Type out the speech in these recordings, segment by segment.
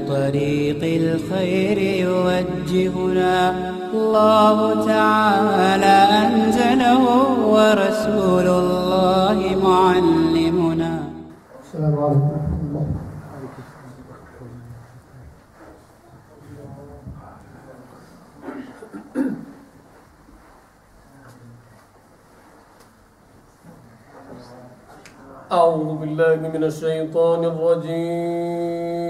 لطريق الخير يوجهنا. الله تعالى أنزله ورسول الله معلمنا. السلام عليكم. ورحمة الله أعوذ بالله من الشيطان الرجيم.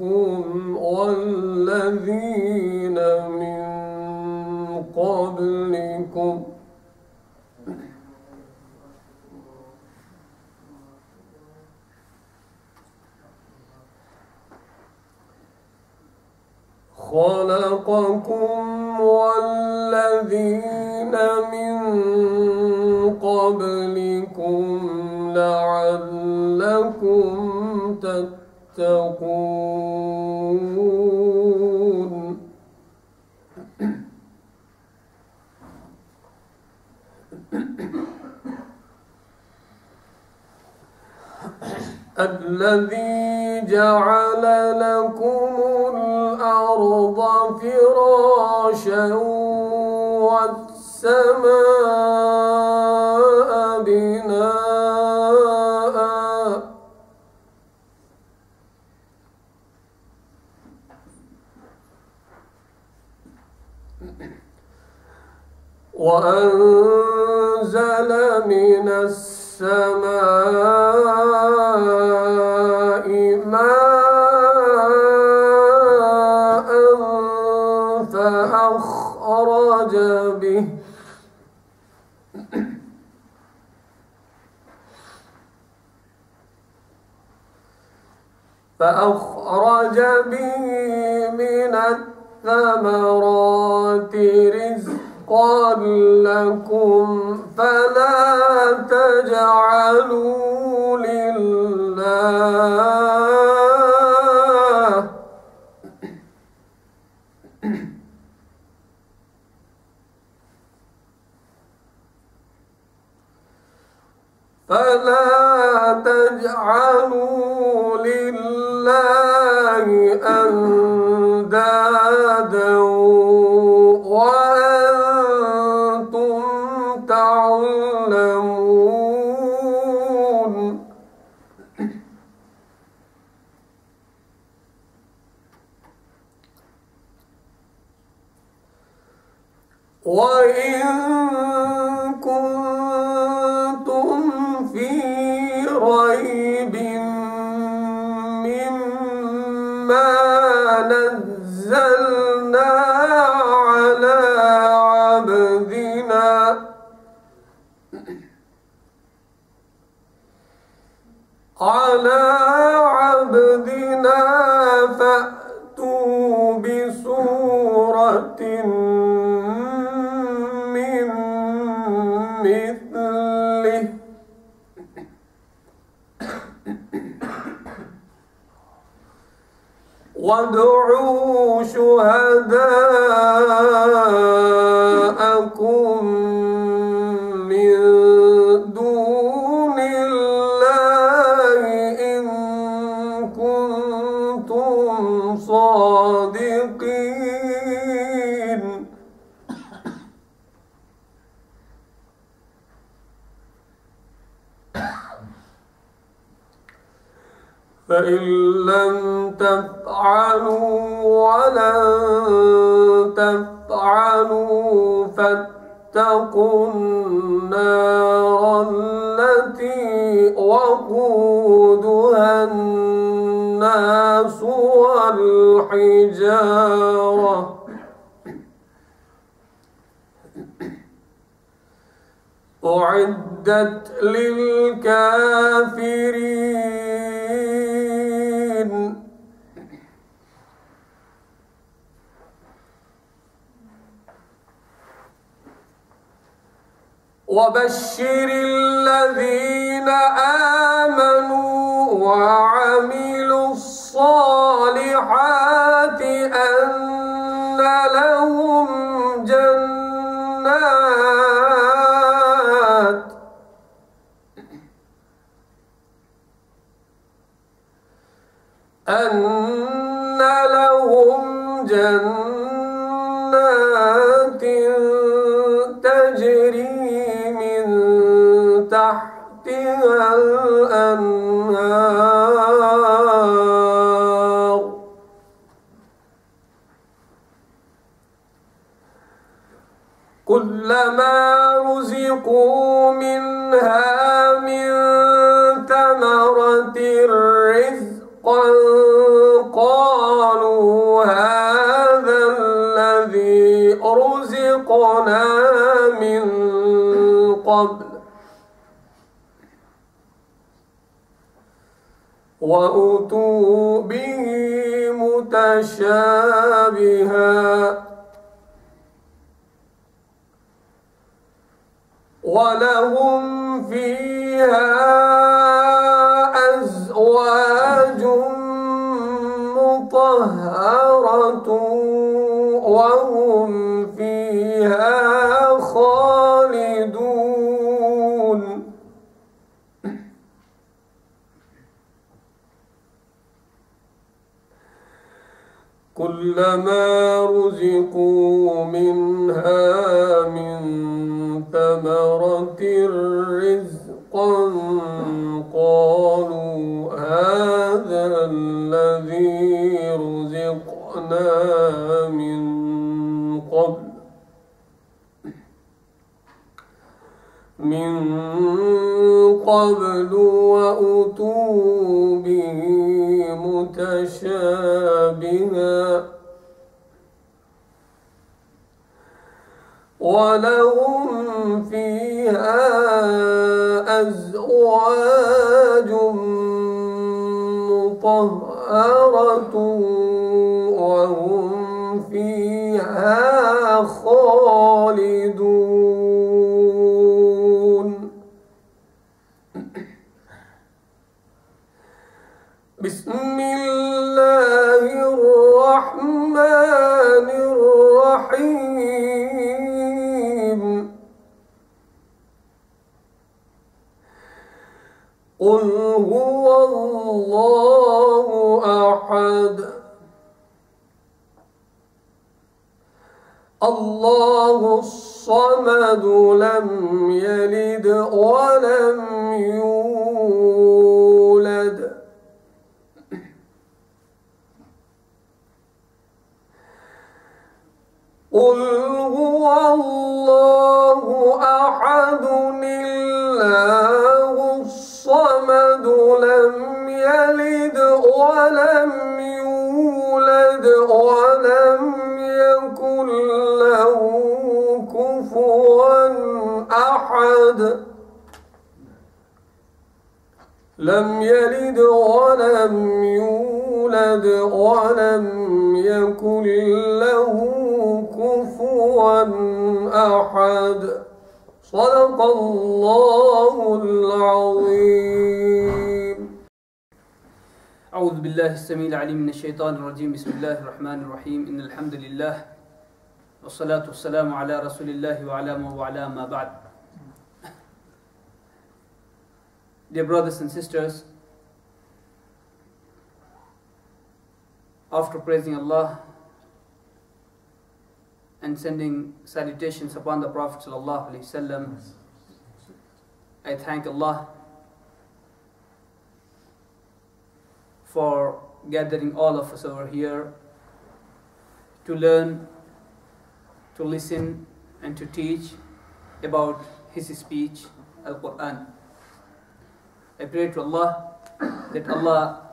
خلقكم والذين من قبلكم خلقكم والذين من قبلكم لعلكم تتقون الذي جعل لكم الأرض فراشا والسماء بناء وأنزل من السماء ماء فأخرج به. فأخرج به من الثمرات رزقا لكم فلا تجعلوا لله فلا وادعوا شهداءكم فإن لم تفعلوا ولن تفعلوا فاتقوا النار التي وقودها الناس والحجارة. أعدت للكافرين وبشر الذين آمنوا وعملوا الصالحات أن لهم جنات أن لهم جنات تحتها الأنهار كلما رزقوا منها من ثمرة رزقا وأتوا به متشابها. ولهم فيها أزواج مطهرة وهم فيها كلما رزقوا منها من ثمرة رزقا قالوا هذا الذي رزقنا من قبل من قبل وأتوا به متشابها. ولهم فيها أزواج مطهرة وهم فيها خالدون. بسم الله الرحمن الرحيم. قل هو الله أحد. الله الصمد لم يلد ولم يولد. قل هو الله أحد الله الصمد لم يلد ولم يولد ولم يكن له كفوا أحد. لم يلد ولم يولد ولم يكن له كفوا أحد. صدق الله العظيم. أعوذ بالله السميع العليم من الشيطان الرجيم. بسم الله الرحمن الرحيم. إن الحمد لله والصلاة والسلام على رسول الله وعلى من وعلى ما بعد. Dear brothers and sisters, after praising Allah and sending salutations upon the Prophet I thank Allah for gathering all of us over here to learn, to listen, and to teach about His speech, Al Quran. I pray to Allah that Allah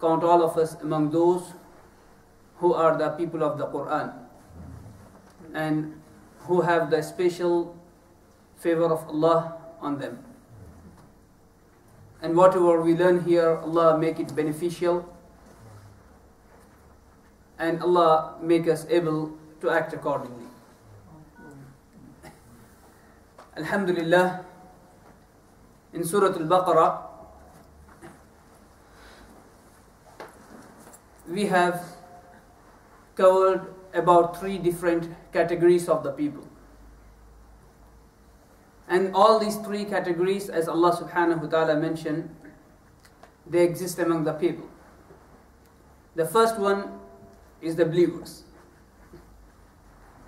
count all of us among those who are the people of the Quran and who have the special favor of Allah on them. And whatever we learn here, Allah make it beneficial and Allah make us able to act accordingly. Alhamdulillah, in Surah Al-Baqarah, we have covered about three different categories of the people. And all these three categories, as Allah subhanahu wa ta'ala mentioned, they exist among the people. The first one is the believers.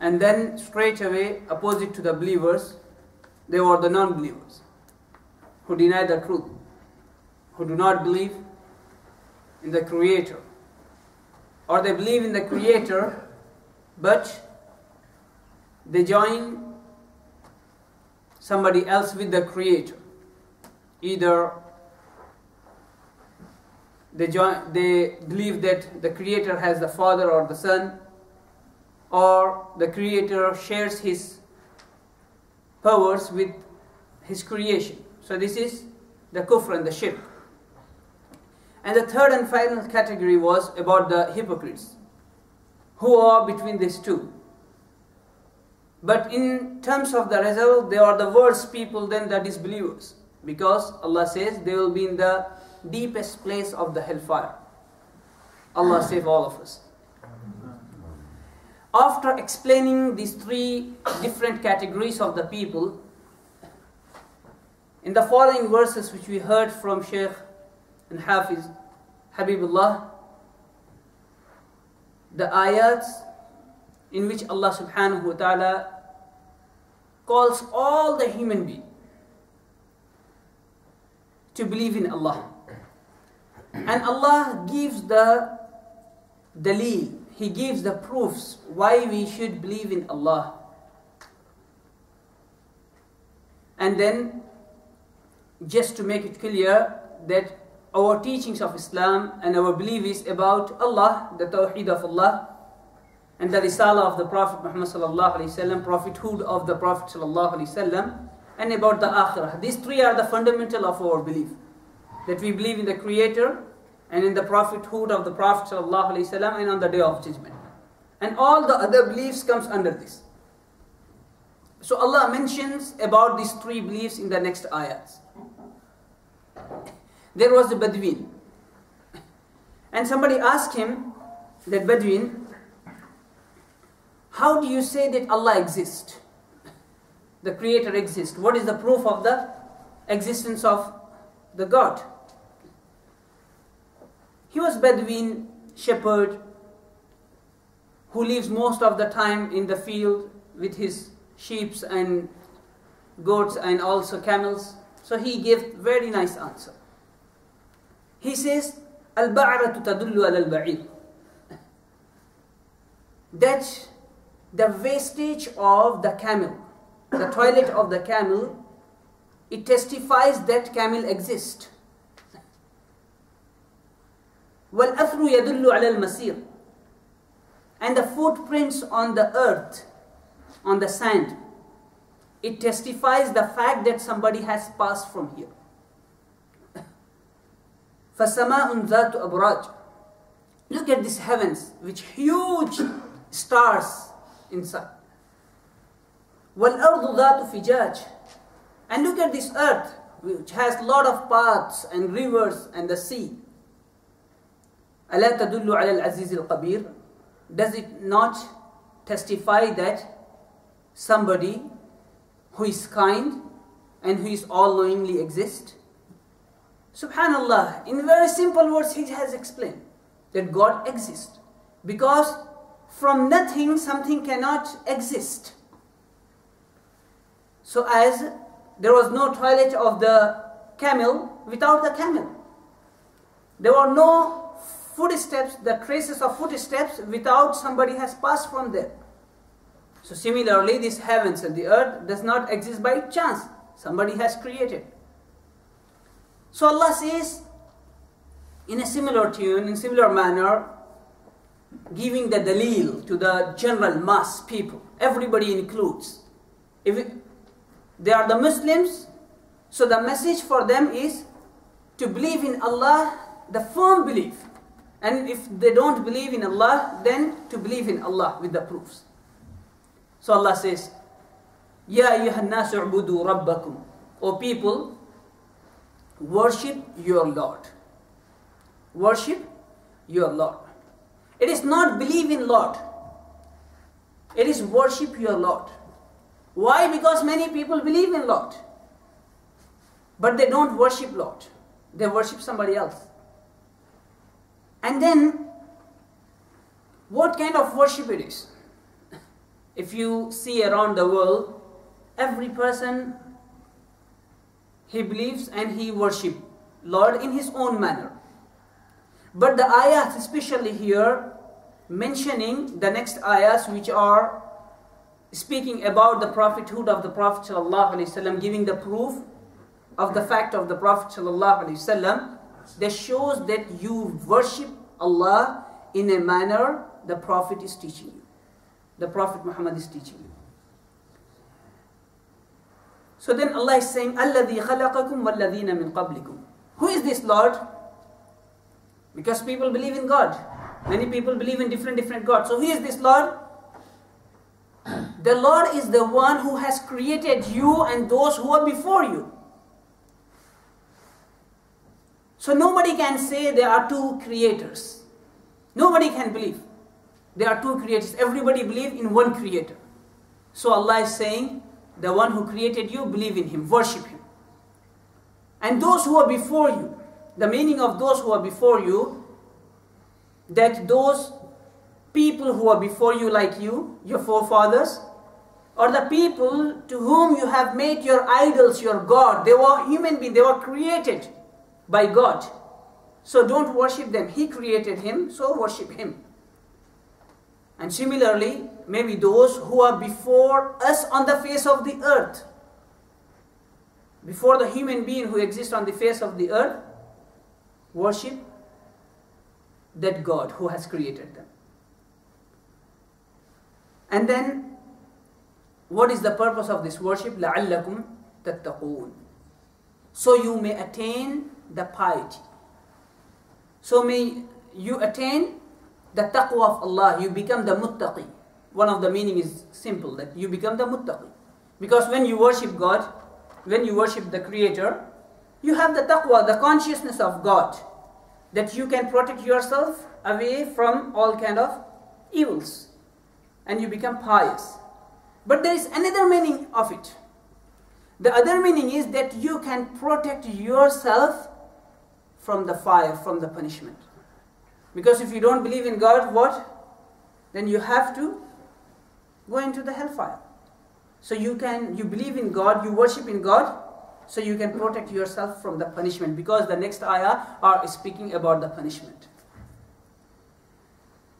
And then straight away, opposite to the believers, they were the non believers who deny the truth, who do not believe in the Creator. Or they believe in the Creator, but they join somebody else with the Creator. Either they, join, they believe that the Creator has the Father or the Son, or the Creator shares His powers with His creation. So this is the kufr and the shirk. And the third and final category was about the hypocrites, who are between these two. But in terms of the result, they are the worst people than the disbelievers. Because Allah says they will be in the deepest place of the hellfire. Allah save all of us. After explaining these three different categories of the people, in the following verses which we heard from Sheikh and Hafiz Habibullah, the ayats in which Allah subhanahu wa ta'ala calls all the human beings to believe in Allah. And Allah gives the dalil, He gives the proofs why we should believe in Allah. And then, just to make it clear that our teachings of Islam and our belief is about Allah, the Tawheed of Allah, and the Risala of the Prophet Muhammad sallallahu alaihi wasallam, prophethood of the Prophet sallallahu and about the Akhirah. These three are the fundamental of our belief. That we believe in the Creator and in the prophethood of the Prophet sallallahu and on the Day of Judgment. And all the other beliefs comes under this. So Allah mentions about these three beliefs in the next ayats. There was a Bedouin. And somebody asked him, that Bedouin, how do you say that Allah exists? The Creator exists. What is the proof of the existence of the God? He was Bedouin shepherd who lives most of the time in the field with his sheep and goats and also camels. So he gave very nice answer. He says, Al-ba'ratu tadullu al-ba'ir. That the wastage of the camel, the toilet of the camel, it testifies that camel exists. وَالْأَثْرُ يَدُلُّ عَلَى الْمَسِيرِ And the footprints on the earth, on the sand, it testifies the fact that somebody has passed from here. فَسَمَاءٌ ذَاتُ أَبْرَاجٍ Look at these heavens, which huge stars inside. وَالْأَرْضُ ذَاتُ فِجَاجٍ And look at this earth, which has lot of paths and rivers and the sea. أَلَا تَدُلُّ عَلَى الْعَزِيزِ الْخَبِيرِ Does it not testify that somebody who is kind and who is all-knowingly exists? Subhanallah, in very simple words he has explained that God exists. Because from nothing something cannot exist. So as there was no toilet of the camel without the camel. There were no footsteps, the traces of footsteps without somebody has passed from there. So similarly, this heavens and the earth does not exist by chance. Somebody has created. So Allah says, in a similar tune, in similar manner, giving the dalil to the general mass people. Everybody includes. If it, They are the Muslims. So the message for them is to believe in Allah, the firm belief. And if they don't believe in Allah, then to believe in Allah with the proofs. So Allah says, Ya ayyuhan nasu rabbakum. O people, worship your Lord. Worship your Lord. It is not believe in Lord. It is worship your Lord. Why? Because many people believe in Lord. But they don't worship Lord. They worship somebody else. And then, what kind of worship it is? If you see around the world, every person he believes and he worship Lord in his own manner. But the ayahs, especially here, mentioning the next ayahs which are speaking about the prophethood of the Prophet ﷺ, giving the proof of the fact of the Prophet ﷺ, that shows that you worship Allah in a manner the Prophet is teaching you. The Prophet Muhammad is teaching you. So then Allah is saying, Alladhi khalaqakum walladhina min qablikum. Who is this Lord? Because people believe in God. Many people believe in different, different gods. So who is this Lord? The Lord is the one who has created you and those who are before you. So nobody can say there are two creators. Nobody can believe. There are two creators. Everybody believe in one creator. So Allah is saying, the one who created you, believe in him, worship him. And those who are before you, the meaning of those who are before you, that those people who are before you like you, your forefathers, or the people to whom you have made your idols your God. They were human beings, they were created by God. So don't worship them. He created him, so worship him. And similarly, maybe those who are before us on the face of the earth, before the human being who exists on the face of the earth, worship that God who has created them. And then, what is the purpose of this worship? لَعَلَّكُمْ تَتَّقُونَ So you may attain the piety. So may you attain the taqwa of Allah. You become the muttaqi. One of the meaning is simple, that you become the muttaqi. Because when you worship God, when you worship the Creator, you have the taqwa, the consciousness of God, that you can protect yourself away from all kind of evils, and you become pious. But there is another meaning of it. The other meaning is that you can protect yourself from the fire, from the punishment. Because if you don't believe in God, what? Then you have to go into the hellfire. So you can you believe in God, you worship in God, so you can protect yourself from the punishment because the next ayah are speaking about the punishment.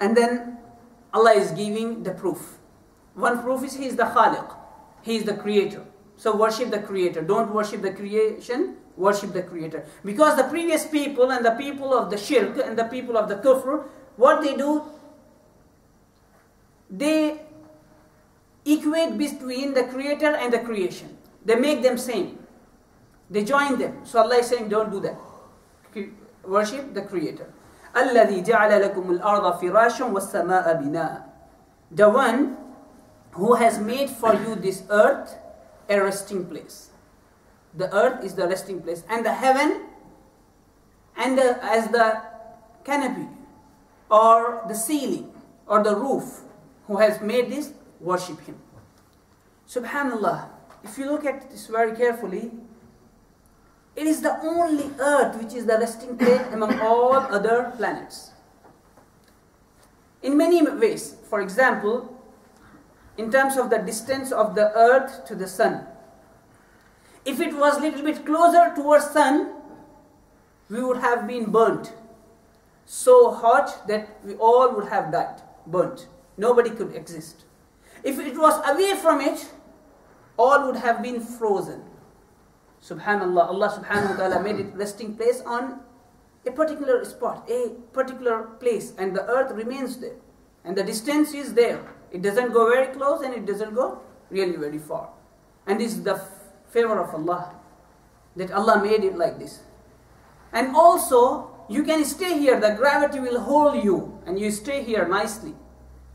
And then Allah is giving the proof. One proof is He is the Khaliq, He is the creator. So worship the creator. Don't worship the creation, worship the creator. Because the previous people and the people of the shirk and the people of the kufr, what they do, they equate between the creator and the creation. They make them same. They join them. So Allah is saying, don't do that. Worship the creator. الذي جعل لكم الأرض فراشا والسماء بناء The one who has made for you this earth a resting place. The earth is the resting place, and the heaven, and the, as the canopy, or the ceiling, or the roof, who has made this, worship him. Subhanallah. If you look at this very carefully, it is the only earth which is the resting place among all other planets. In many ways, for example, in terms of the distance of the earth to the sun. If it was a little bit closer towards sun, we would have been burnt. So hot that we all would have died, burnt. Nobody could exist. If it was away from it, all would have been frozen. Subhanallah, Allah subhanahu wa ta'ala made it resting place on a particular spot, a particular place, and the earth remains there. And the distance is there. It doesn't go very close and it doesn't go really very far. And this is the favor of Allah. That Allah made it like this. And also, you can stay here, the gravity will hold you, and you stay here nicely.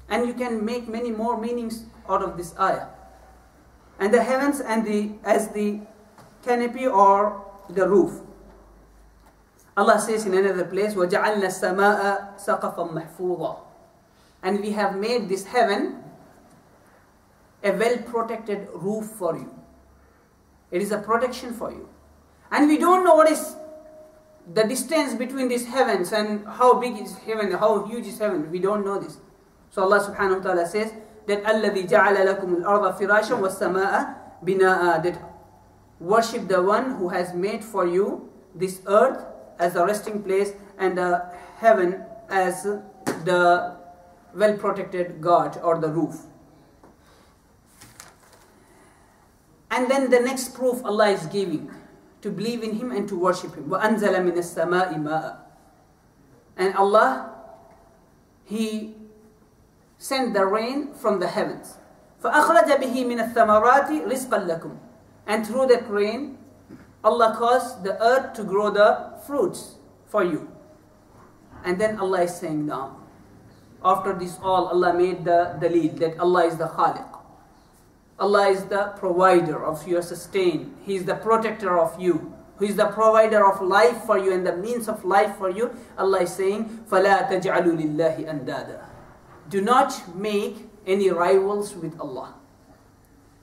And you can make many more meanings out of this ayah. And the heavens and the as the canopy or the roof. Allah says in another place, وَجَعَلْنَا السَّمَاءَ سَقَفًا مَحْفُوظًا And we have made this heaven a well protected roof for you. It is a protection for you. And we don't know what is the distance between these heavens and how big is heaven, how huge is heaven. We don't know this. So Allah subhanahu wa ta'ala says that الَّذِي جَعَلَ لَكُمُ الْأَرْضَ فِرَاشًا وَالسَّمَاءَ بِنَاءً That worship the one who has made for you this earth as a resting place and the heaven as the well protected God or the roof. And then the next proof Allah is giving to believe in Him and to worship Him. وَأَنزَلَ مِنَ السَّمَاءِ مَاءً And Allah, He sent the rain from the heavens. فَأَخْرَجَ بِهِ مِنَ الثَّمَرَاتِ رِزْقًا لَكُمْ And through that rain, Allah caused the earth to grow the fruits for you. And then Allah is saying now, after this all, Allah made the lead that Allah is the Khaliq. Allah is the provider of your sustain. He is the protector of you. Who is the provider of life for you and the means of life for you. Allah is saying, فَلَا تَجْعَلُوا لِلَّهِ أَنْدَادًا do not make any rivals with Allah.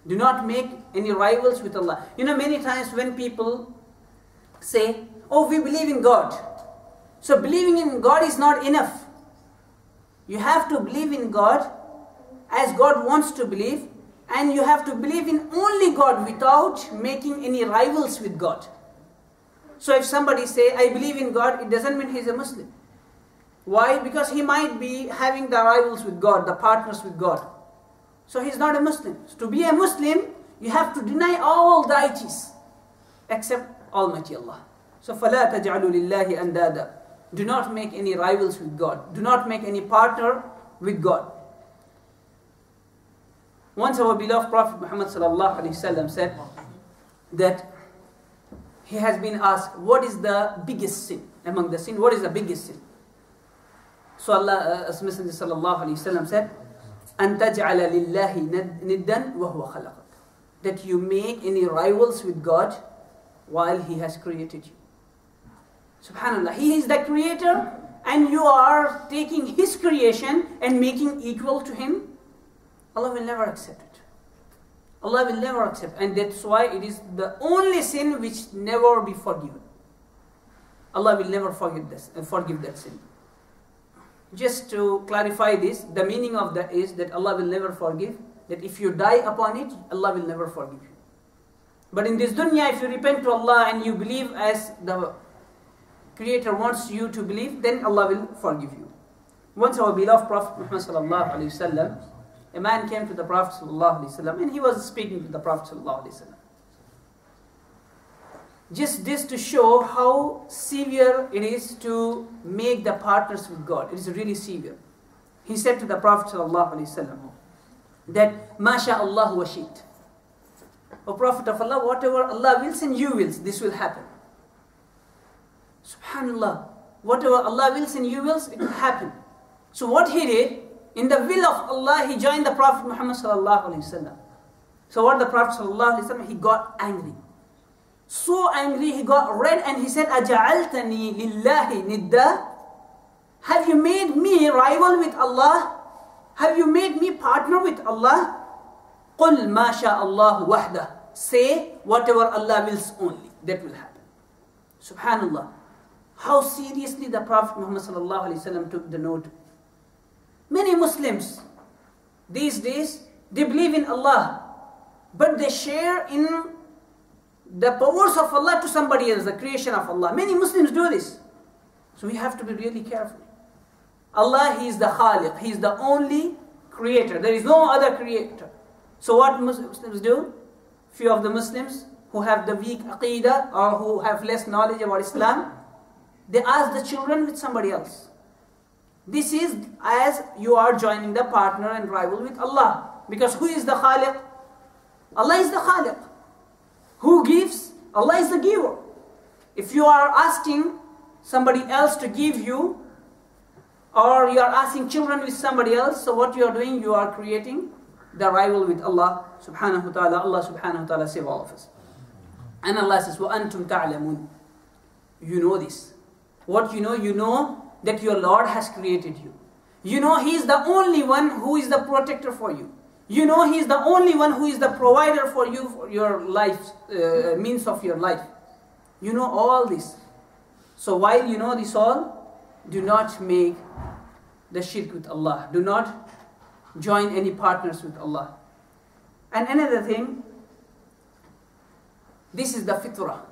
Do not make any rivals with Allah. You know, many times when people say, Oh, we believe in God. So believing in God is not enough. You have to believe in God as God wants to believe, and you have to believe in only God without making any rivals with God. So if somebody say, I believe in God, it doesn't mean he's a Muslim. Why? Because he might be having the rivals with God, the partners with God. So he's not a Muslim. So to be a Muslim, you have to deny all deities except Almighty Allah. So فَلَا تَجْعَلُوا لِلَّهِ أَنْدَادًا Do not make any rivals with God. Do not make any partner with God. Once our beloved Prophet Muhammad sallallahu said that he has been asked, what is the biggest sin among the sin? What is the biggest sin? So Allah, uh, as Messenger sallallahu alayhi wasallam said, أن تجعل لله ندا وهو خلقك. That you make any rivals with God while He has created you. Subhanallah. He is the creator and you are taking His creation and making equal to Him. Allah will never accept it. Allah will never accept. And that's why it is the only sin which never be forgiven. Allah will never forgive this and forgive that sin. Just to clarify this, the meaning of that is that Allah will never forgive. That if you die upon it, Allah will never forgive you. But in this dunya, if you repent to Allah and you believe as the Creator wants you to believe, then Allah will forgive you. Once our beloved Prophet Muhammad sallallahu alaihi wasallam, a man came to the Prophet sallallahu alaihi wasallam, and he was speaking to the Prophet sallallahu alaihi wasallam. Just this to show how severe it is to make the partners with God. It is really severe. He said to the Prophet wasallam that Masha Allah wa shi'ta. O Prophet of Allah, whatever Allah wills and you wills, this will happen. Subhanallah. Whatever Allah wills and you wills, it will happen. So what he did, in the will of Allah, he joined the Prophet Muhammad. So what the Prophet sallallahu he got angry So angry, he got red and he said, أَجَعَلْتَنِي لِلَّهِ نِدَّةً Have you made me rival with Allah? Have you made me partner with Allah? قُلْ مَا شَاءَ اللَّهُ وَحْدَهُ Say whatever Allah wills only. That will happen. Subhanallah how seriously the Prophet Muhammad took the note. Many Muslims these days they believe in Allah, but they share in the powers of Allah to somebody else, the creation of Allah. Many Muslims do this. So we have to be really careful. Allah, He is the Khaliq, He is the only creator. There is no other creator. So what Muslims do? Few of the Muslims who have the weak aqidah or who have less knowledge about Islam, they ask the children with somebody else. This is as you are joining the partner and rival with Allah. Because who is the Khaliq? Allah is the Khaliq. Who gives? Allah is the giver. If you are asking somebody else to give you, or you are asking children with somebody else, so what you are doing, you are creating the rival with Allah subhanahu wa ta'ala. Allah subhanahu wa ta'ala save all of us. And Allah says, وَأَنْتُمْ تَعْلَمُونَ You know this. What you know? You know that your Lord has created you. You know He is the only one who is the protector for you. You know He is the only one who is the provider for you for your life, uh, means of your life. You know all this. So while you know this all, do not make the shirk with Allah. Do not join any partners with Allah. And another thing, this is the fitrah.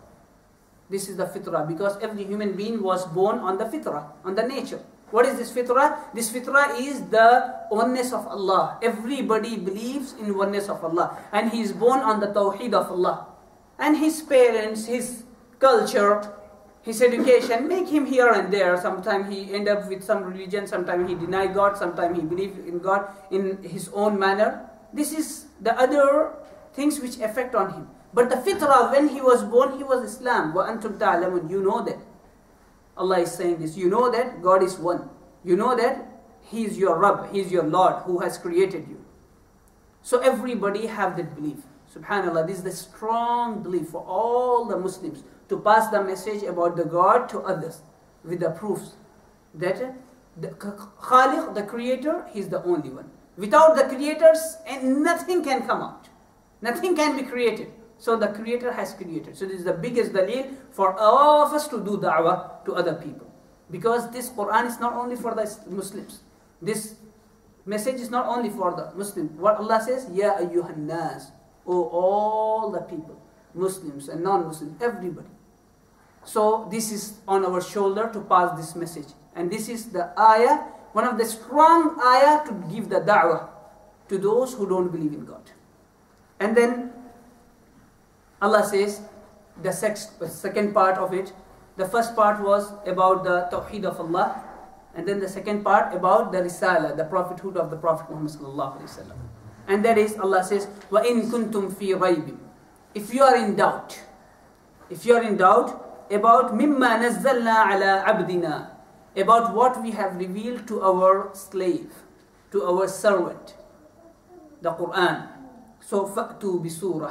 This is the fitrah because every human being was born on the fitrah, on the nature. What is this fitrah? This fitrah is the oneness of Allah. Everybody believes in oneness of Allah. And he is born on the tawheed of Allah. And his parents, his culture, his education make him here and there. Sometimes he end up with some religion, sometimes he deny God, sometimes he believe in God in his own manner. This is the other things which affect on him. But the fitrah, when he was born, he was Islam. وَأَنْتُمْ تَعْلَمُونَ You know that. Allah is saying this. You know that God is one. You know that He is your Rabb, He is your Lord who has created you. So everybody have that belief. Subhanallah, this is the strong belief for all the Muslims to pass the message about the God to others with the proofs that uh, the Khaliq, the creator, He is the only one. Without the creators, and nothing can come out. Nothing can be created. So the creator has created. So this is the biggest dalil for all of us to do da'wah to other people. Because this Quran is not only for the Muslims. This message is not only for the Muslim. What Allah says, Ya ayyuhan nas, O all the people, Muslims and non-Muslims, everybody. So this is on our shoulder to pass this message. And this is the ayah, one of the strong ayah to give the da'wah to those who don't believe in God. And then Allah says, the second part of it, the first part was about the Tawheed of Allah, and then the second part about the Risala, the prophethood of the Prophet Muhammad. And that is, Allah says, وَإِن كُنْتُمْ فِي رَيْبٍ If you are in doubt, if you are in doubt about مِمَّا نَزَّلْنَا عَلَىٰ عَبْدِنَا about what we have revealed to our slave, to our servant, the Quran. So to bi.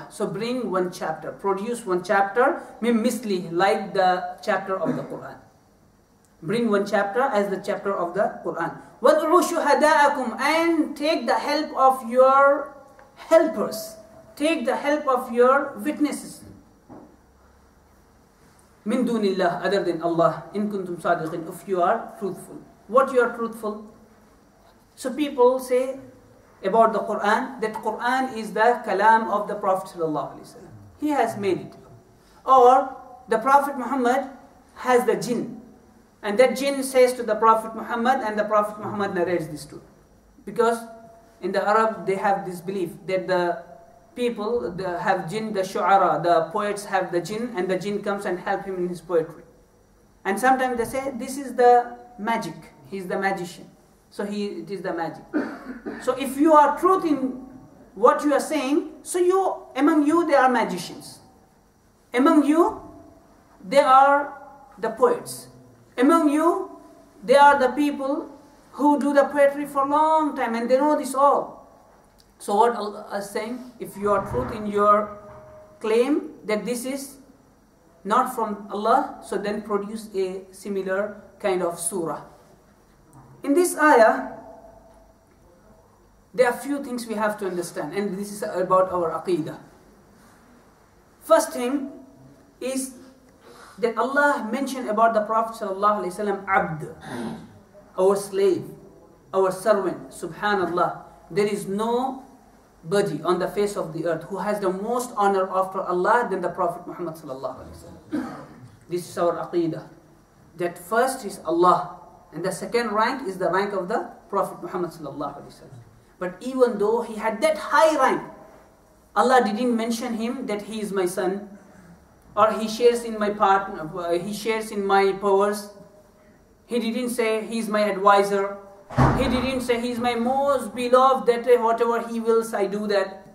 So bring one chapter, produce one chapter, min misli, like the chapter of the Quran. Bring one chapter as the chapter of the Quran. Wad'u shuhada'akum and take the help of your helpers. Take the help of your witnesses. Min dunillah, other than Allah, in kuntum sadiqin, if you are truthful. What you are truthful? So people say, about the Quran that Quran is the kalam of the Prophet He has made it. Or the Prophet Muhammad has the jinn. And that jinn says to the Prophet Muhammad and the Prophet Muhammad narrates this too. Because in the Arab they have this belief that the people have jinn, the shu'ara, the poets have the jinn and the jinn comes and help him in his poetry. And sometimes they say this is the magic, he is the magician. So he, it is the magic. So if you are truth in what you are saying, so you among you there are magicians. Among you there are the poets. Among you there are the people who do the poetry for a long time and they know this all. So what Allah is saying, if you are truth in your claim that this is not from Allah, so then produce a similar kind of surah. In this ayah, there are few things we have to understand, and this is about our aqidah. First thing is that Allah mentioned about the Prophet abd, our slave, our servant, subhanallah. There is no body on the face of the earth who has the most honor after Allah than the Prophet Muhammad This is our aqidah. That first is Allah, and the second rank is the rank of the Prophet Muhammad But even though he had that high rank, Allah didn't mention him that he is my son, or he shares in my part, uh, he shares in my powers. He didn't say he is my advisor. He didn't say he is my most beloved that whatever he wills I do that,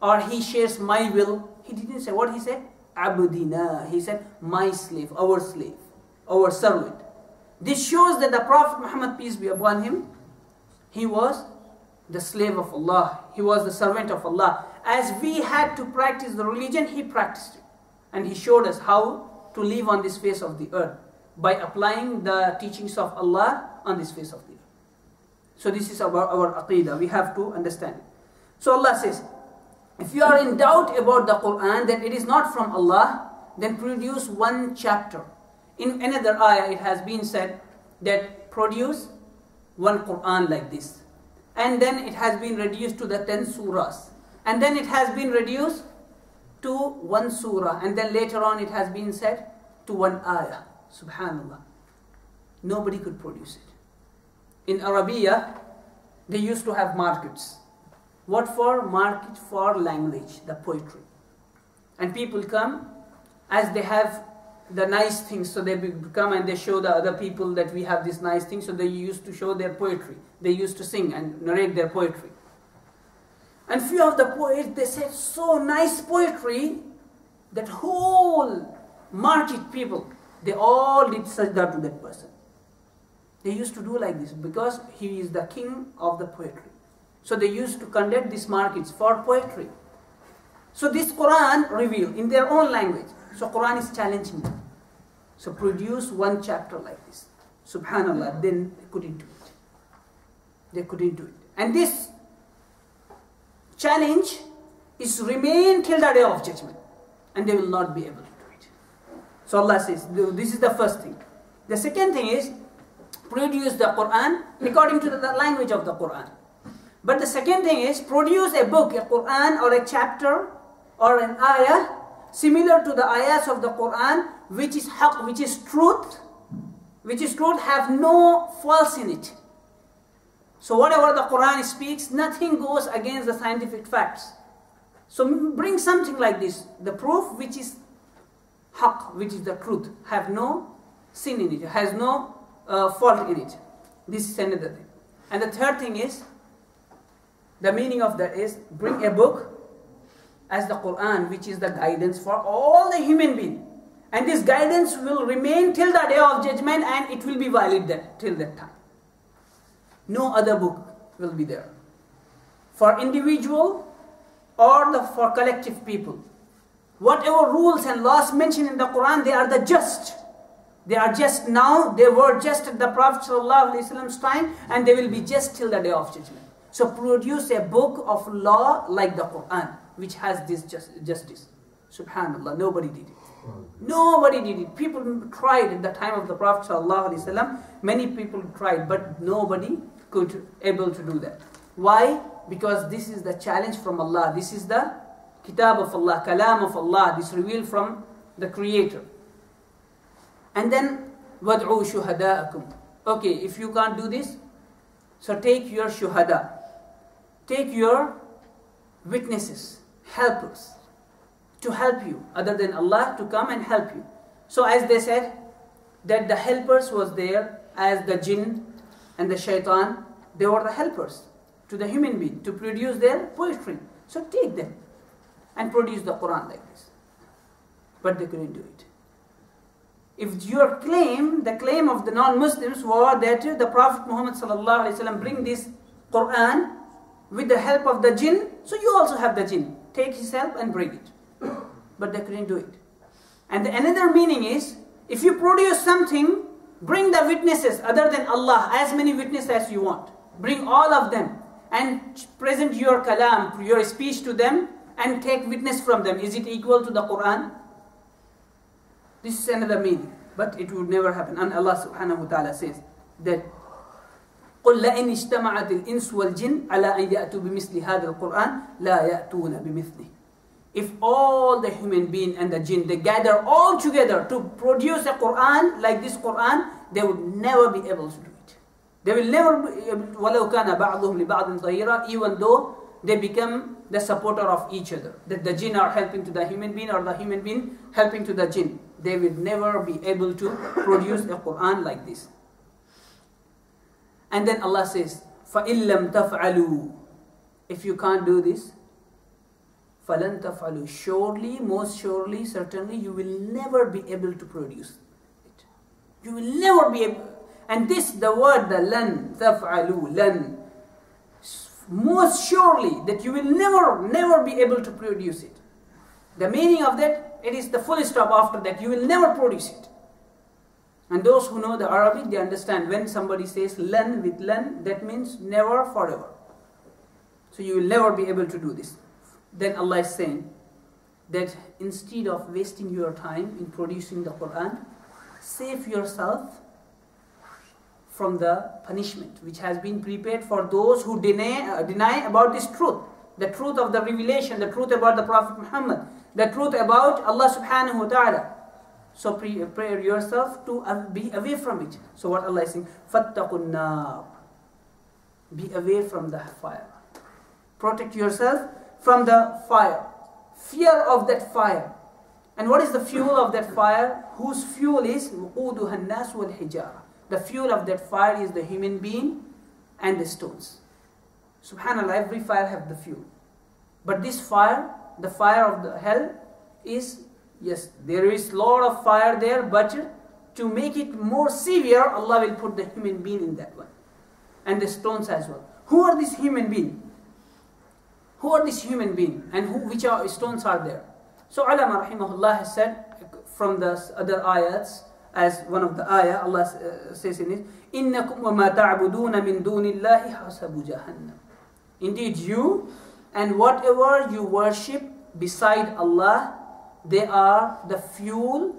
or he shares my will. He didn't say what he said. abdina. He said, my slave, our slave, our servant. This shows that the Prophet Muhammad, peace be upon him, he was the slave of Allah. He was the servant of Allah. As we had to practice the religion, he practiced it. And he showed us how to live on this face of the earth by applying the teachings of Allah on this face of the earth. So this is our, our aqidah. We have to understand it. So Allah says, if you are in doubt about the Quran that it is not from Allah, then produce one chapter. In another ayah, it has been said that produce one Quran like this. And then it has been reduced to the 10 surahs. And then it has been reduced to one surah. And then later on, it has been said to one ayah. Subhanallah. Nobody could produce it. In Arabia, they used to have markets. What for? Market for language, the poetry. And people come as they have the nice things, so they come and they show the other people that we have this nice thing, so they used to show their poetry. They used to sing and narrate their poetry. And few of the poets, they said so nice poetry that whole market people, they all did sajda to that person. They used to do like this because he is the king of the poetry. So they used to conduct these markets for poetry. So this Quran revealed in their own language. So Quran is challenging them. So produce one chapter like this. Subhanallah. Hmm. Then they couldn't do it. They couldn't do it. And this challenge is remain till the day of judgment. And they will not be able to do it. So Allah says, this is the first thing. The second thing is produce the Quran according to the language of the Quran. But the second thing is produce a book, a Quran or a chapter or an ayah similar to the ayahs of the Quran which is haq, which is truth, which is truth have no false in it. So whatever the Quran speaks, nothing goes against the scientific facts. So bring something like this, the proof which is haq, which is the truth, have no sin in it, has no uh, fault in it. This is another thing. And the third thing is the meaning of that is bring a book as the Quran, which is the guidance for all the human being. And this guidance will remain till the day of judgment and it will be valid that, till that time. No other book will be there. For individual or the, for collective people. Whatever rules and laws mentioned in the Quran, they are the just. They are just now, they were just at the Prophet ﷺ's time, and they will be just till the day of judgment. So produce a book of law like the Quran, which has this just, justice. Subhanallah, nobody did it. Nobody did it. People tried at the time of the Prophet ﷺ. Many people tried, but nobody could able to do that. Why? Because this is the challenge from Allah. This is the kitab of Allah, kalam of Allah. This revealed from the Creator. And then, وَادْعُوا شُهَدَاءَكُمْ Okay, if you can't do this, so take your shuhada. Take your witnesses, helpers, to help you, other than Allah, to come and help you. So as they said, that the helpers was there as the jinn and the shaitan, they were the helpers to the human being to produce their poetry. So take them and produce the Quran like this. But they couldn't do it. If your claim, the claim of the non-Muslims was that the Prophet Muhammad bring this Quran with the help of the jinn, so you also have the jinn. Take his help and bring it But they couldn't do it. And the another meaning is, if you produce something, bring the witnesses other than Allah, as many witnesses as you want. Bring all of them and present your kalam, your speech to them and take witness from them. Is it equal to the Quran? This is another meaning. But it would never happen. And Allah subhanahu wa ta'ala says that قل لئن اجتمعت الإنس والجن على أن يأتوا بمثل هذا القرآن لا يأتون بمثله If all the human being and the jinn they gather all together to produce a Quran like this Quran, they would never be able to do it. They will never be able to, ولو كان بعضهم لبعض ظهيرا even though they become the supporter of each other. That the jinn are helping to the human being or the human being helping to the jinn. They will never be able to produce a Quran like this. And then Allah says, فَإِن لَمْ تَفْعَلُوا If you can't do this, falan tafalu. Surely most surely certainly you will never be able to produce it. You will never be able and this the word the lan tafalu lan most surely that you will never never be able to produce it. The meaning of that it is the full stop after that. You will never produce it. And those who know the arabic they understand when somebody says lan with lan that means never forever. So you will never be able to do this. Then Allah is saying that instead of wasting your time in producing the Quran, save yourself from the punishment which has been prepared for those who deny, uh, deny about this truth. The truth of the revelation, the truth about the Prophet Muhammad, the truth about Allah subhanahu wa ta'ala. So prepare yourself to uh, be away from it. So what Allah is saying, فَاتَّقُوا النَّارِ Be away from the fire. Protect yourself from the fire. Fear of that fire. And what is the fuel of that fire? Whose fuel is وَقُودُهَا النَّاسُ وَالْحِجَارَةِ The fuel of that fire is the human being and the stones. Subhanallah, every fire have the fuel. But this fire, the fire of the hell, is yes, there is lot of fire there, but to make it more severe, Allah will put the human being in that one. And the stones as well. Who are these human beings? Who are these human beings and who, which are, stones are there? So ulama rahimahullah has said from the other ayats, as one of the ayah, Allah uh, says in it, إِنَّكُمْ وَمَا تَعْبُدُونَ مِن دُونِ اللَّهِ حَسَبُ جَهَنَّمْ Indeed you and whatever you worship beside Allah, they are the fuel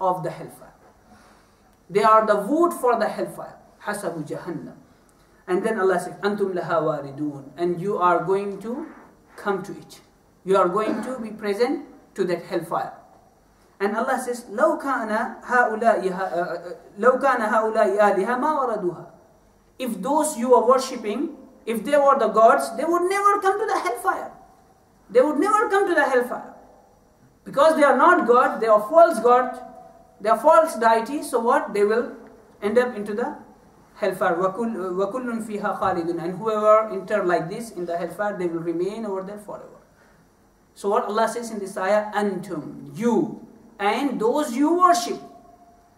of the hellfire. They are the wood for the hellfire. حَسَبُ جَهَنَّمْ and then Allah says, Antum laha waridun. And you are going to come to it. You are going to be present to that hellfire. And Allah says, لو كان هؤلاء لو كان هؤلاء آلهة ما وردوها. If those you are worshipping, if they were the gods, they would never come to the hellfire. They would never come to the hellfire. Because they are not God, they are false God, they are false deities, so what? They will end up into the hellfire. وَكُلٌّ فِيهَا خَالِدٌ And whoever enter like this in the hellfire, they will remain over there forever. So what Allah says in this ayah, Antum, you, and those you worship.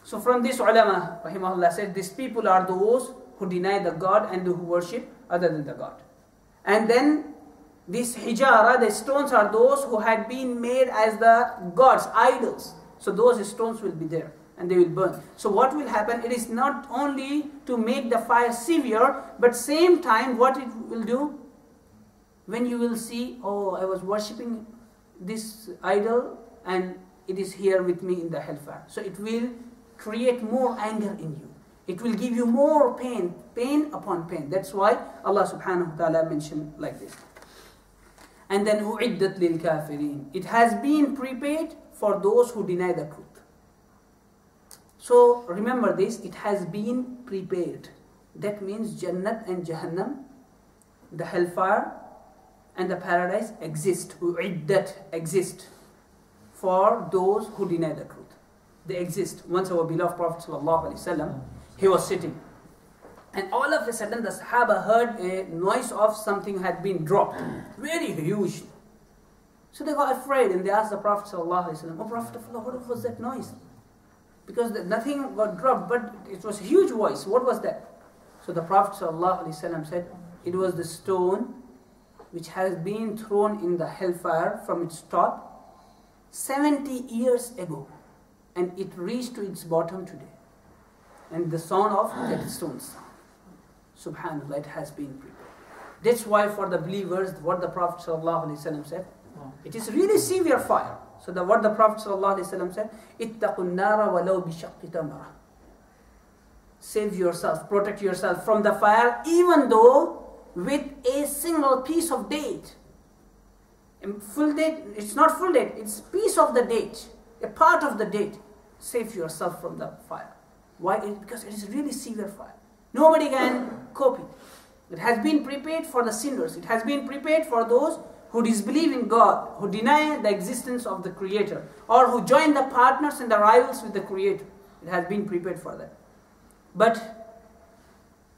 So from this ulama, rahimahullah said, these people are those who deny the God and who worship other than the God. And then this hijara, the stones are those who had been made as the gods, idols. So those stones will be there and they will burn. So what will happen? It is not only to make the fire severe, but same time what it will do? When you will see, oh, I was worshipping this idol and it is here with me in the hellfire. So it will create more anger in you. It will give you more pain, pain upon pain. That's why Allah subhanahu wa ta'ala mentioned like this. And then u'iddat lil kafirin. It has been prepared for those who deny the truth. So remember this, it has been prepared. That means Jannat and Jahannam, the hellfire and the paradise exist, that exist for those who deny the truth. They exist. Once our beloved Prophet ﷺ, he was sitting. And all of a sudden the Sahaba heard a noise of something had been dropped. Very huge. So they got afraid and they asked the Prophet ﷺ, Oh Prophet of Allah, what was that noise? Because nothing got dropped, but it was a huge voice. What was that? So the Prophet ﷺ said, it was the stone which has been thrown in the hellfire from its top 70 years ago and it reached to its bottom today. And the sound of that stone Subhanallah, it has been prepared. That's why for the believers, what the Prophet ﷺ said, it is really severe fire. So the what the Prophet said, Ittaqun nara walau tamara. Save yourself, protect yourself from the fire, even though with a single piece of date. Full date, it's not full date, it's piece of the date, a part of the date. Save yourself from the fire. Why? Because it is really severe fire. Nobody can cope it. It has been prepared for the sinners. It has been prepared for those who disbelieve in God, who deny the existence of the Creator, or who join the partners and the rivals with the Creator. It has been prepared for that. But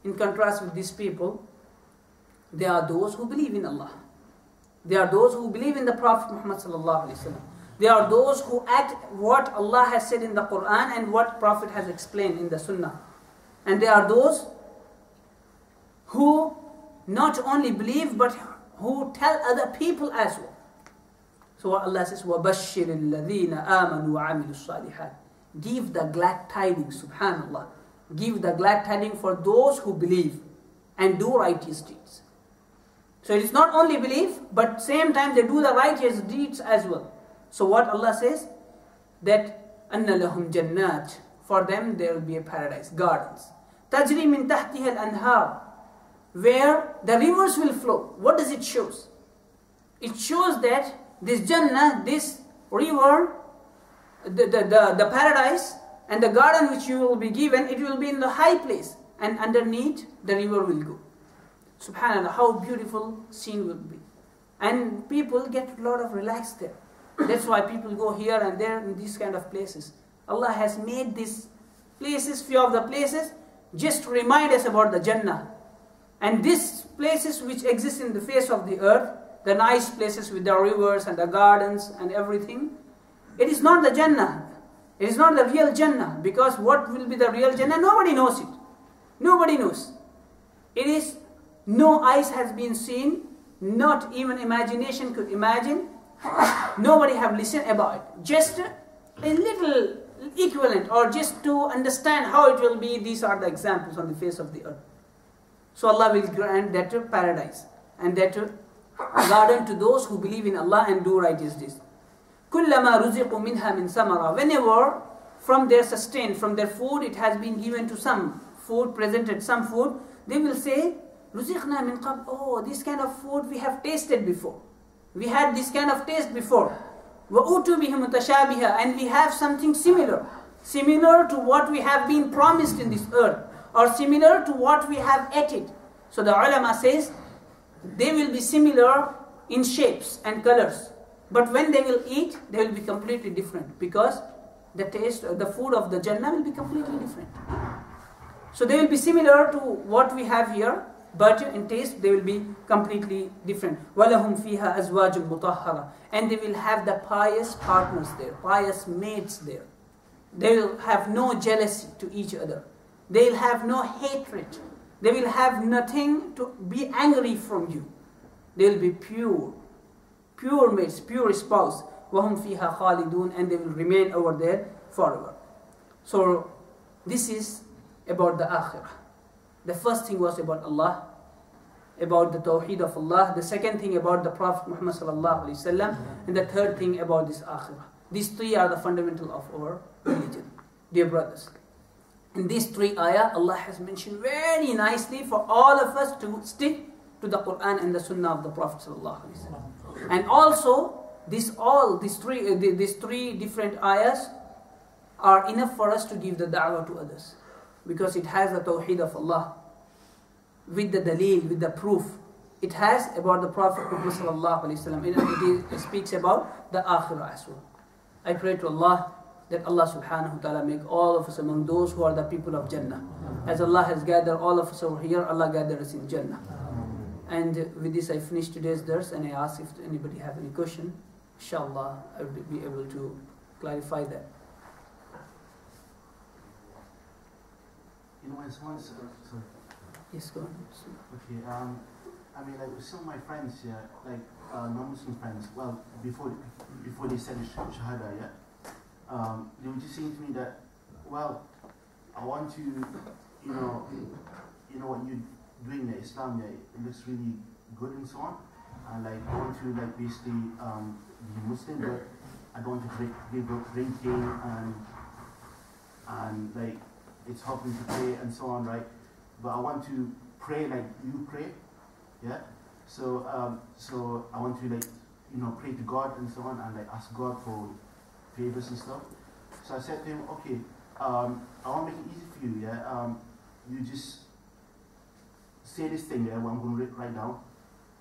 in contrast with these people, there are those who believe in Allah. They are those who believe in the Prophet Muhammad sallallahu. They are those who act what Allah has said in the Quran and what Prophet has explained in the Sunnah. And they are those who not only believe but who tell other people as well. So what Allah says, وَبَشِّرِ الَّذِينَ آمَنُوا وَعَمِلُوا الصَّالِحَاتِ Give the glad tidings, subhanAllah. Give the glad tidings for those who believe and do righteous deeds. So it is not only belief, but same time they do the righteous deeds as well. So what Allah says? That أَنَّ لَهُمْ جَنَّاتٍ For them there will be a paradise, gardens. تَجْرِي مِن تَحْتِهَا الْأَنْهَارِ where the rivers will flow. What does it show? It shows that this Jannah, this river, the, the, the, the paradise and the garden which you will be given, it will be in the high place. And underneath the river will go. Subhanallah, how beautiful scene will be. And people get a lot of relaxed there. That's why people go here and there in these kind of places. Allah has made these places, few of the places, just to remind us about the Jannah. And these places which exist in the face of the earth, the nice places with the rivers and the gardens and everything, it is not the Jannah. It is not the real Jannah. Because what will be the real Jannah? Nobody knows it. Nobody knows. It is no eyes has been seen, not even imagination could imagine. Nobody have listened about it. Just a little equivalent or just to understand how it will be, these are the examples on the face of the earth. So Allah will grant that paradise and that garden to those who believe in Allah and do righteous deeds. كُلَّمَا رُزِقُوا مِنْهَا مِنْ سَمَرَةٍ Whenever from their sustain, from their food, it has been given to some food, presented some food, they will say, رُزِقْنَا مِنْ قَبْلِ Oh, this kind of food we have tasted before. We had this kind of taste before. وَأُوتُوا بِهِ مُتَشَابِهًا And we have something similar. Similar to what we have been promised in this earth. Or similar to what we have ate it. So the ulama says, they will be similar in shapes and colors. But when they will eat, they will be completely different. Because the taste, the food of the Jannah will be completely different. So they will be similar to what we have here, but in taste they will be completely different. وَلَهُمْ فِيهَا أَزْوَاجٌ مُطَهَّرَةٌ And they will have the pious partners there, pious mates there. They will have no jealousy to each other. They will have no hatred. They will have nothing to be angry from you. They will be pure, pure mates, pure spouse. وَهُمْ فِيهَا خَالِدُونَ And they will remain over there forever. So this is about the akhirah. The first thing was about Allah, about the tawheed of Allah. The second thing about the Prophet Muhammad sallallahu alaihi wasallam, and the third thing about this akhirah. These three are the fundamental of our religion, dear brothers. In these three ayah, Allah has mentioned very nicely for all of us to stick to the Quran and the Sunnah of the Prophet. And also, these all these three uh, these three different ayahs are enough for us to give the da'wah to others because it has the tawheed of Allah with the dalil, with the proof. It has about the Prophet Muhammad sallallahu alaihi wasallam. It, it speaks about the akhirah as well. I pray to Allah that Allah subhanahu wa ta'ala make all of us among those who are the people of Jannah. As Allah has gathered all of us over here, Allah gather us in Jannah. And with this I finish today's verse and I ask if anybody have any question. Inshallah, I will be able to clarify that. You know, uh. Yes, go on. Okay, um, I mean, like with some of my friends, yeah, like uh, non-Muslim friends, well, before before they said shahada, yeah, um, they just saying to me that, well, I want to, you know, you know what you're doing there, Islam, yeah, it looks really good and so on, and like I want to like basically um, be Muslim, but I don't want to drink, give up drinking and and like it's helping to pray and so on, right? But I want to pray like you pray, yeah. So um, so I want to like you know pray to God and so on and like ask God for favors and stuff. So I said to him, okay, um, I want to make it easy for you, yeah. Um, you just say this thing, yeah, what I'm going to write down,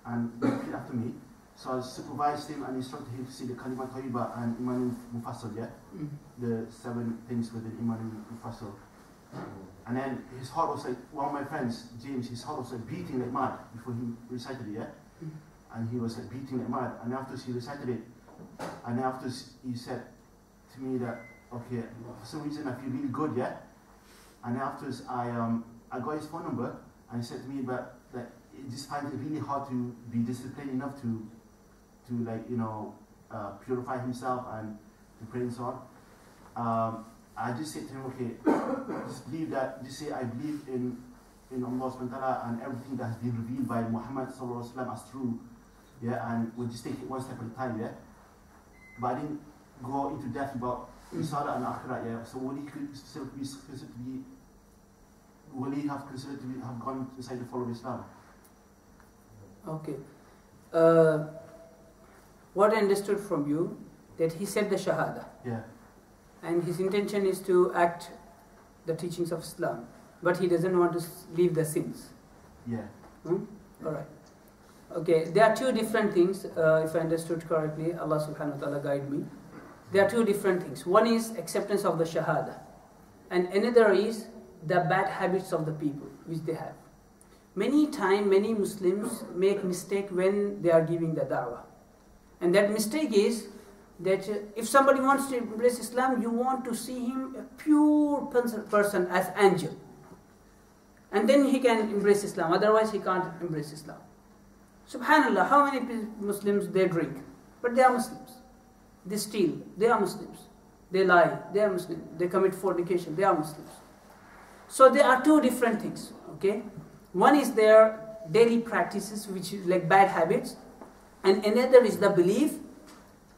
and repeat after me. So I supervised him and instructed him to say the Kalima Tayyiba and Iman Mufassal, yeah? Mm. The seven things within Iman Mufassal. And then his heart was like, one of my friends, James, his heart was like beating like mad before he recited it, yeah? Mm. and he was like, beating it mad. And after he recited it, and after he said to me that, okay, for some reason I feel really good, yeah. And afterwards I um I got his phone number, and he said to me that that he just finds it really hard to be disciplined enough to to like you know uh, purify himself and to pray and so on. Um, I just said to him, okay, just believe that, just say I believe in in Allah subhanahu wa ta'ala and everything that has been revealed by Muhammad sallallahu alaihi wasallam as true. Yeah, and we'll just take it one step at a time, yeah. But I didn't go into depth about Risala and Akhirah, yeah. So will he consider to be considered to be will he have considered to be, have gone inside the fold of Islam? Okay. Uh, what I understood from you that he said the Shahada Yeah. and his intention is to act the teachings of Islam, but he doesn't want to leave the sins. Yeah. Hmm? All right. Okay, there are two different things, uh, if I understood correctly. Allah subhanahu wa ta'ala guide me. There are two different things. One is acceptance of the Shahada, and another is the bad habits of the people which they have. Many time, many Muslims make mistake when they are giving the da'wah. And that mistake is that uh, if somebody wants to embrace Islam, you want to see him a pure person as angel. And then he can embrace Islam, otherwise he can't embrace Islam. Subhanallah, how many Muslims they drink? But they are Muslims. They steal, they are Muslims. They lie, they are Muslims. They commit fornication, they are Muslims. So there are two different things, okay? One is their daily practices, which is like bad habits, and another is the belief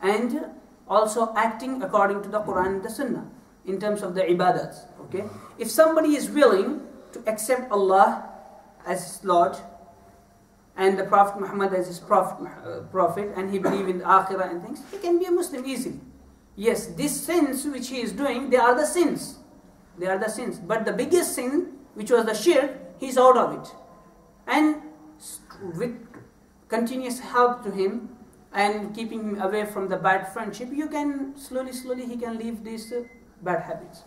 and also acting according to the Quran and the Sunnah in terms of the ibadats, okay? If somebody is willing to accept Allah as his Lord and the Prophet Muhammad as his prophet, uh, prophet and he believe in the Akhirah and things, he can be a Muslim easily. Yes, these sins which he is doing, they are the sins. They are the sins. But the biggest sin, which was the shirk, he's out of it. And with continuous help to him and keeping him away from the bad friendship, you can slowly, slowly he can leave these uh, bad habits.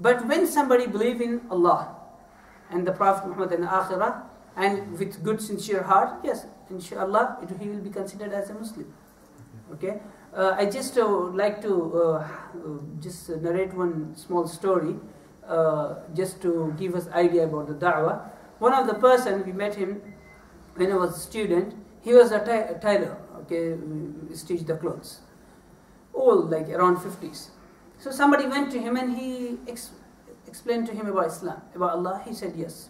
But when somebody believe in Allah and the Prophet Muhammad and Akhirah and with good sincere heart, yes, inshallah, it, he will be considered as a Muslim. Okay. Uh, I just uh, like to uh, uh, just narrate one small story, uh, just to give us idea about the da'wah. One of the person we met him when I was a student. He was a, a tailor. Okay, stitch the clothes. Old, like around fifties. So somebody went to him and he ex- explained to him about Islam, about Allah. He said yes.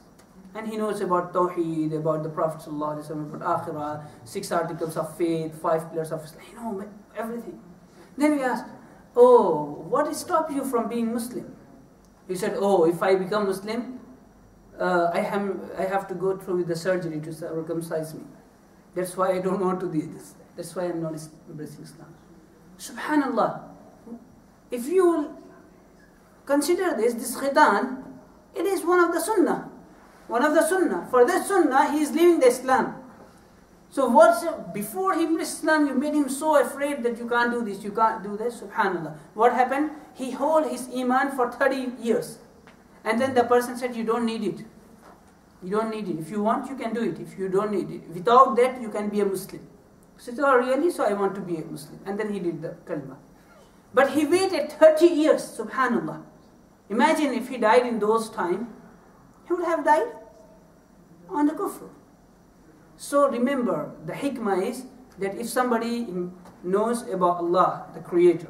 And he knows about Tawheed, about the Prophet, about Akhirah, six articles of faith, five pillars of Islam, you know, everything. Then we asked, Oh, what stops you from being Muslim? He said, Oh, if I become Muslim, uh, I, have, I have to go through the surgery to circumcise me. That's why I don't want to do this. That's why I'm not embracing Islam. Subhanallah. If you consider this, this khitan, it is one of the sunnah. One of the sunnah. For this sunnah, he is leaving the Islam. So what's before he embraced Islam, you made him so afraid that you can't do this, you can't do this. Subhanallah. What happened? He hold his iman for 30 years, and then the person said, "You don't need it. You don't need it. If you want, you can do it. If you don't need it, without that, you can be a Muslim." So, "Oh, really? So I want to be a Muslim." And then he did the kalma. But he waited 30 years. Subhanallah. Imagine if he died in those time, he would have died on the kufr. So remember, the hikmah is that if somebody knows about Allah, the Creator,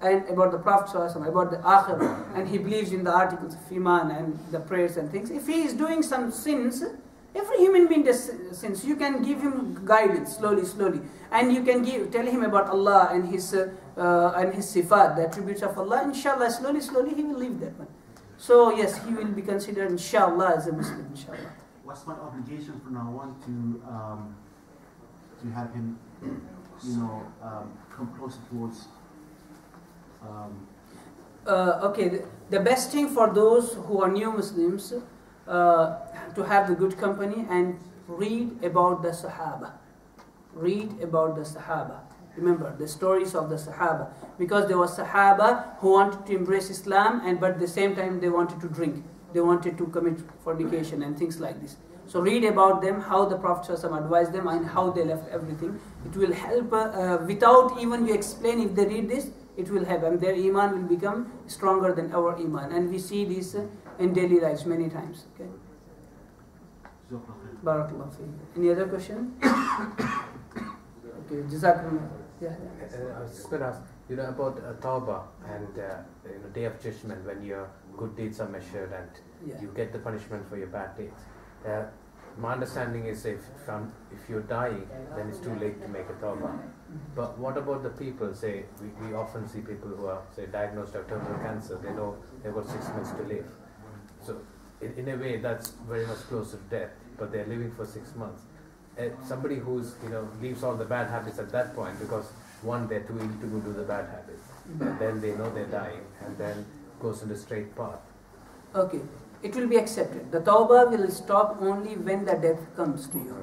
and about the Prophet about the Akhirah, and he believes in the articles of Iman and the prayers and things, if he is doing some sins, every human being does sins, you can give him guidance slowly, slowly, and you can give, tell him about Allah and His uh, uh, and His sifat, the attributes of Allah. Inshallah, slowly, slowly, he will leave that one. So yes, he will be considered, inshallah, as a Muslim, inshallah. What's my obligation from now on to um, to have him, you know, um, come closer towards? Um, uh, okay, the, the best thing for those who are new Muslims uh, to have the good company and read about the Sahaba. Read about the Sahaba. Remember the stories of the Sahaba because there was Sahaba who wanted to embrace Islam and but at the same time they wanted to drink. They wanted to commit fornication and things like this. So read about them, how the Prophet ﷺ advised them, and how they left everything. It will help uh, uh, without even you explain. If they read this, it will help, and their iman will become stronger than our iman. And we see this uh, in daily lives many times. Okay. Barakallah fi. Any other question? okay, Jazakumullah. Yeah. yeah. I was just going to ask, you know, about uh, Tawbah and uh, you know, Day of Judgment when your good deeds are measured and Yeah. you get the punishment for your bad deeds. Uh, my understanding is if um, if you're dying, then it's too late to make a Tawbah. But what about the people? Say we, we often see people who are say diagnosed with terminal cancer. They know they've got six months to live. So in, in a way, that's very much closer to death. But they're living for six months. Uh, somebody who's you know leaves all the bad habits at that point because one they're too ill to go do the bad habits. And mm-hmm. then they know they're dying, and then goes in the straight path. Okay, it will be accepted. The tawbah will stop only when the death comes to you.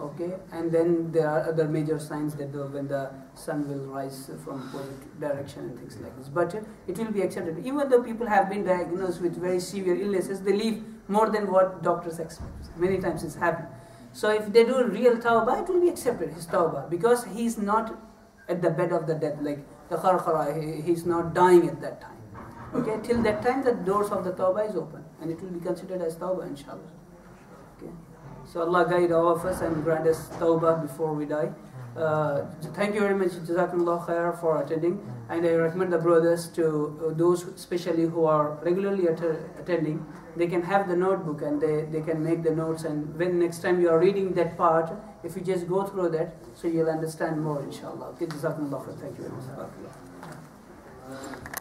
Okay, and then there are other major signs that the, when the sun will rise from opposite direction and things like this. But it will be accepted. Even though people have been diagnosed with very severe illnesses, they live more than what doctors expect. Many times it's happened. So if they do real tawbah, it will be accepted, his tawbah, because he's not at the bed of the death, like the kharkhara, he- he's not dying at that time. Okay, till that time the doors of the tawbah is open and it will be considered as tawbah inshallah. Okay. So Allah guide all of us and grant us tawbah before we die. Uh, thank you very much, Jazakumullah khair for attending. And I recommend the brothers to uh, those especially who are regularly atte- attending, they can have the notebook and they, they can make the notes. And when next time you are reading that part, if you just go through that, so you'll understand more, inshallah. Okay, Jazakumullah khair. Thank you very much.